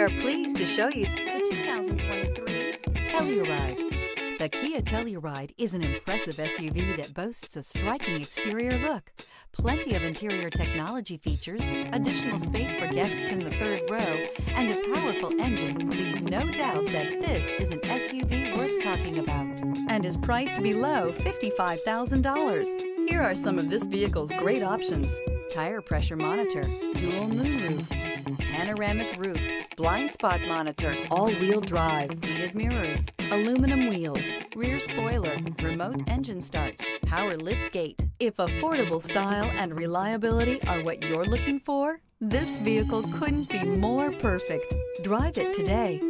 are pleased to show you the 2023 Telluride. The Kia Telluride is an impressive SUV that boasts a striking exterior look, plenty of interior technology features, additional space for guests in the third row, and a powerful engine leave no doubt that this is an SUV worth talking about and is priced below $55,000. Here are some of this vehicle's great options. Tire pressure monitor, dual moonroof, panoramic roof, blind spot monitor, all-wheel drive, heated mirrors, aluminum wheels, rear spoiler, remote engine start, power lift gate. If affordable style and reliability are what you're looking for, this vehicle couldn't be more perfect. Drive it today.